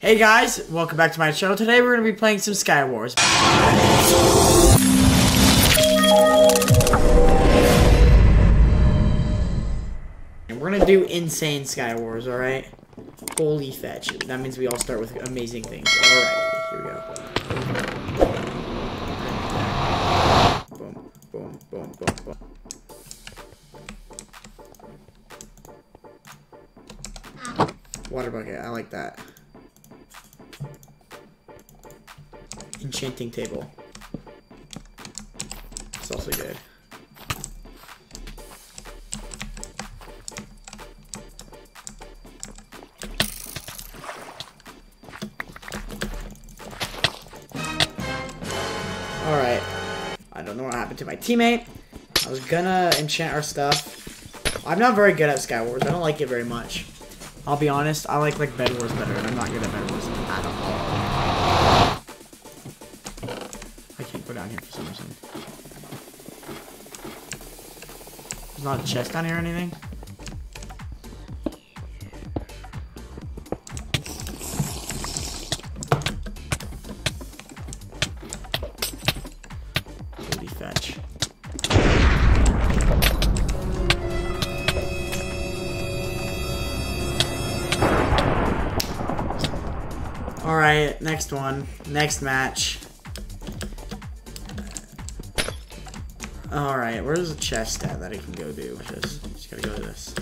Hey guys, welcome back to my channel. Today we're going to be playing some Sky Wars. And we're going to do insane Sky Wars, alright? Holy fetch. That means we all start with amazing things. Alright, here we go. Boom, boom, boom, boom, boom. Water bucket, I like that. Enchanting table. It's also good. Alright. I don't know what happened to my teammate. I was gonna enchant our stuff. I'm not very good at Sky Wars. I don't like it very much. I'll be honest, I like like Bed Wars better, and I'm not good at Bed Wars at all. There's not a chest down here or anything? Holy fetch. Alright, next one. Next match. Alright, where's the chest at that I can go do? Just, just gotta go to this.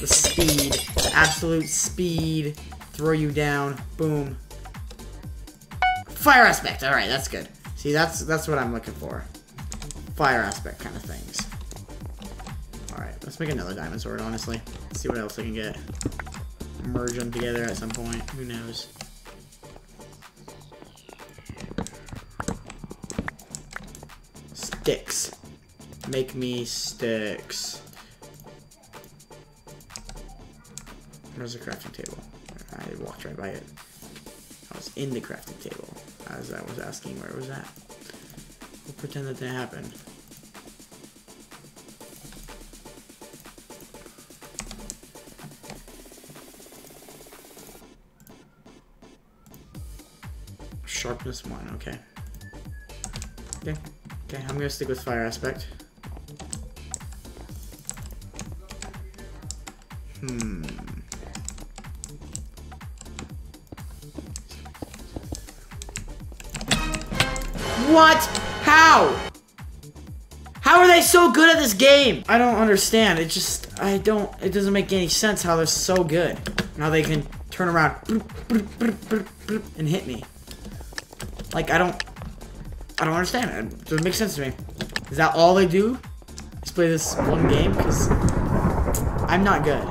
The speed. The absolute speed. Throw you down. Boom. Fire aspect. All right, that's good. See, that's that's what I'm looking for. Fire aspect kind of things. All right, let's make another diamond sword. Honestly, Let's see what else I can get. Merge them together at some point. Who knows? Sticks. Make me sticks. Where's the crafting table? I walked right by it. I was in the crafting table as I was asking where it was that. We'll pretend that didn't happen. Sharpness one, okay. Okay, okay, I'm gonna stick with fire aspect. Hmm. What? How? How are they so good at this game? I don't understand. It just, I don't, it doesn't make any sense how they're so good. Now they can turn around and hit me. Like, I don't, I don't understand. It doesn't make sense to me. Is that all they do? Just play this one game? Because I'm not good.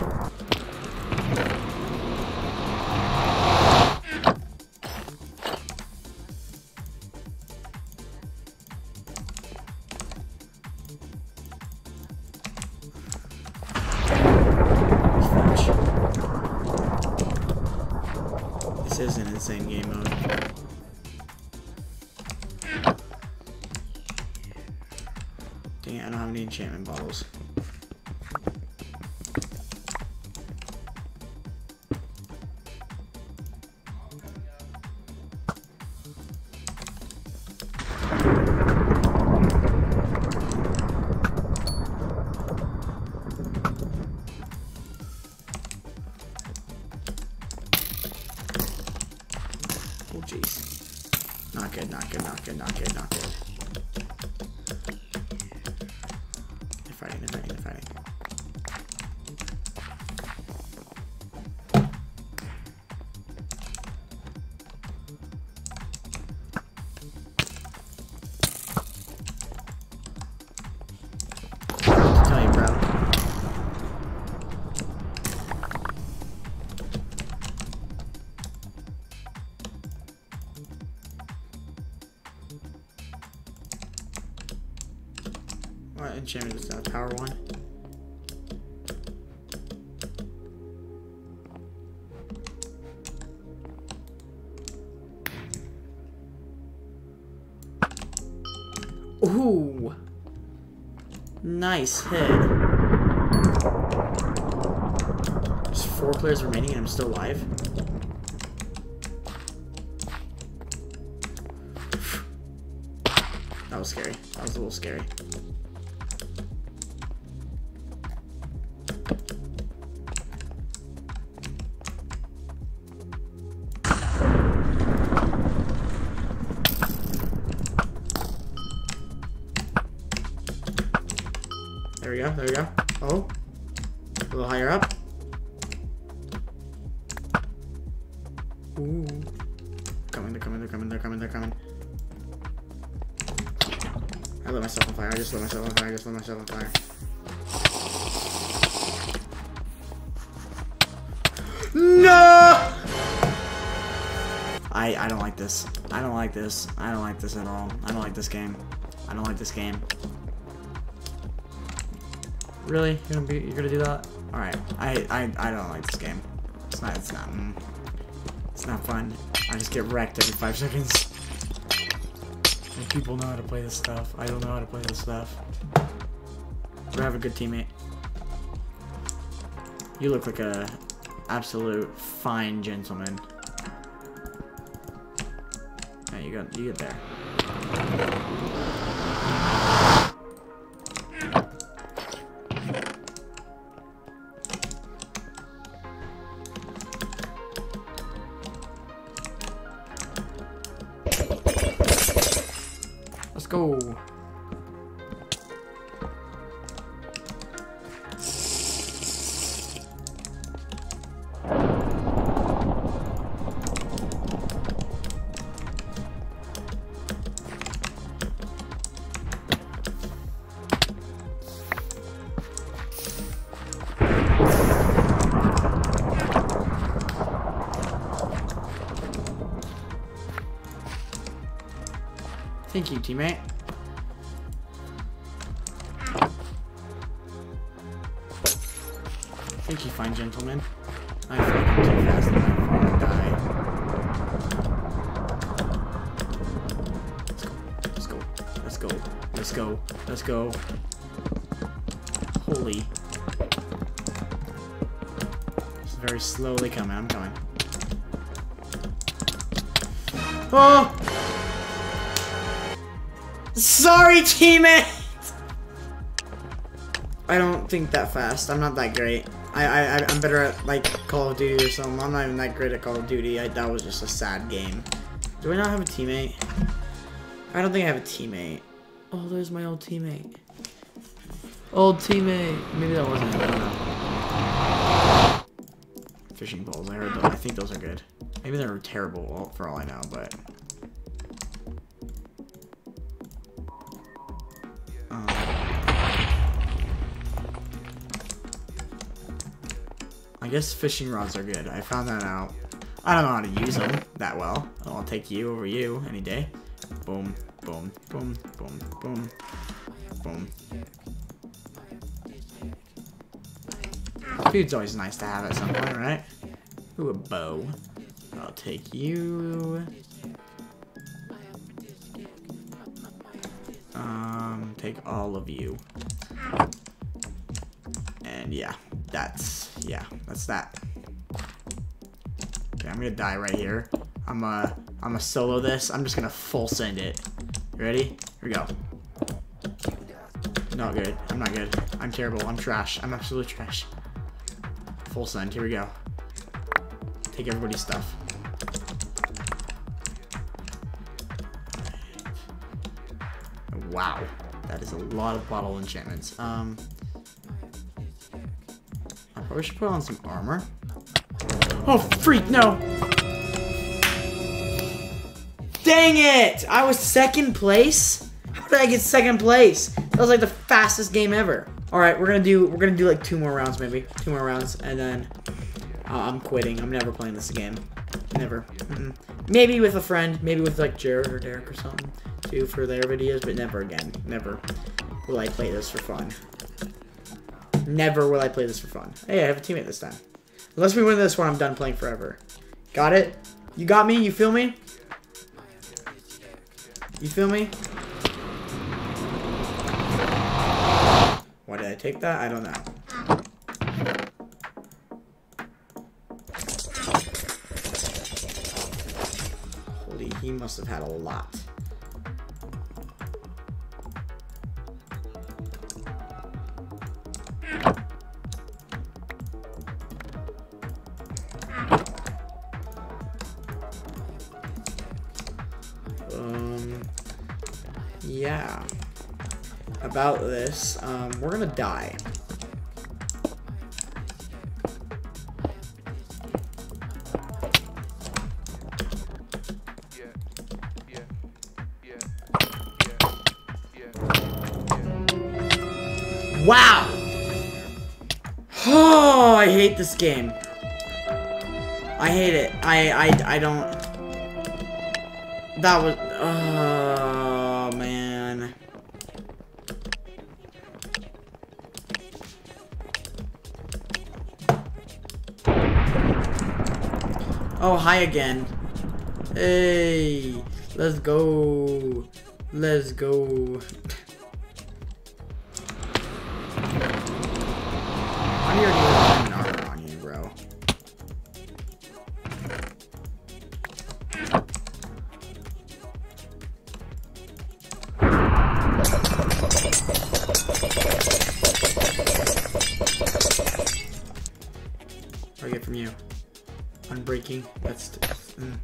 This is an insane game mode. Dang it, I don't have any enchantment bottles. What enchantment is that? Power one? Ooh. Nice hit. There's four players remaining and I'm still alive. That was scary. That was a little scary. There we go, there we go. Oh. A little higher up. Ooh. Coming, they're coming, they're coming, they're coming, they're coming. I lit myself on fire, I just lit myself on fire, I just lit myself on fire. No! I, I don't like this. I don't like this. I don't like this at all. I don't like this game. I don't like this game. Really? You're gonna be you're gonna do that? Alright. I, I I don't like this game. It's not it's not mm, it's not fun. I just get wrecked every five seconds. And people know how to play this stuff. I don't know how to play this stuff. I have a good teammate. You look like a absolute fine gentleman. Yeah, you got you get there. Let's go. Thank you, teammate. Thank you, fine gentleman. I I'm too fast and I'm gonna die. Let's go. Let's go. Let's go. Let's go. Let's go. Holy. It's very slowly coming. I'm coming. Oh! Sorry, teammate! I don't think that fast. I'm not that great. I, I, I'm better at, like, Call of Duty or something. I'm not even that great at Call of Duty. I, that was just a sad game. Do I not have a teammate? I don't think I have a teammate. Oh, there's my old teammate. Old teammate. Maybe that wasn't. I don't know. Fishing poles. I heard those. I think those are good. Maybe they're terrible for all I know, but... I guess fishing rods are good. I found that out. I don't know how to use them that well. I'll take you over you any day. Boom, boom, boom, boom, boom, boom. Food's always nice to have at some point, right? Ooh, a bow. I'll take you. Um, take all of you. And yeah, that's, yeah, that's that. Okay, I'm gonna die right here. I'm uh, I'm gonna solo this. I'm just gonna full send it. You ready? Here we go. Not good. I'm not good. I'm terrible. I'm trash. I'm absolute trash. Full send. Here we go. Take everybody's stuff. Wow. That is a lot of bottle enchantments. Um, I probably should put on some armor. Oh, freak, no! Dang it! I was second place? How did I get second place? That was like the fastest game ever. Alright, we're gonna do, we're gonna do like two more rounds maybe. Two more rounds, and then uh, I'm quitting. I'm never playing this again. Never. Mm -mm. Maybe with a friend, maybe with like Jared or Derek or something too for their videos, but never again. Never will I play this for fun. Never will I play this for fun. Hey, I have a teammate this time. Unless we win this one, I'm done playing forever. Got it? You got me? You feel me? You feel me? Why did I take that? I don't know. Holy, he must have had a lot. About this, um, we're gonna die. Wow! Oh, I hate this game. I hate it. I, I, I don't... That was... Oh, Oh, hi again. Hey, let's go. Let's go. I already That's. Mm.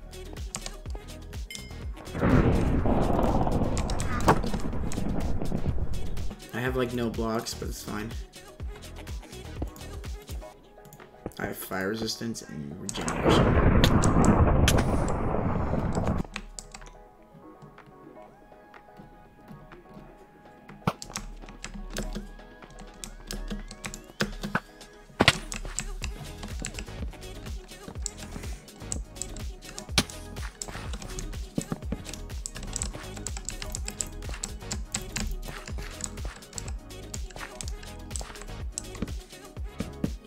I have like no blocks, but it's fine. I have fire resistance and regeneration.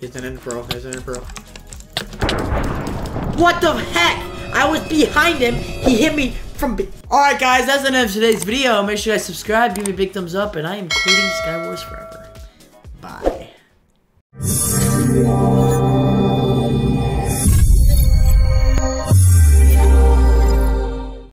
He's an pearl. He's an ender. What the heck? I was behind him. He hit me from. Alright, guys, that's the end of today's video. Make sure you guys subscribe, give me a big thumbs up, and I am quitting Skywars forever. Bye.